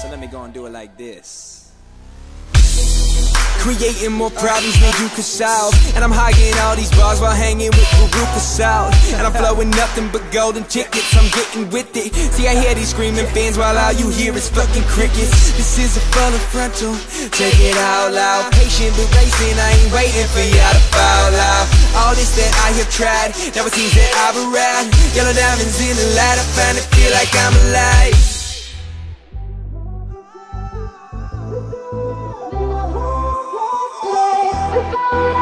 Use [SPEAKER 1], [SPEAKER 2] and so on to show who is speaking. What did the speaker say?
[SPEAKER 1] So let me go and do it like this.
[SPEAKER 2] Creating more problems than you can solve. And I'm hogging all these bars while hanging with Veruca Salt. And I'm flowing nothing but golden tickets, I'm getting with it. See I hear these screaming fans while all you hear is fucking crickets. This is a full frontal, take it out. Patient but racing, I ain't waiting for y'all to fall out All this that I have tried, never seems that I've arrived. Yellow diamonds in the light, I finally feel like I'm alive Bye.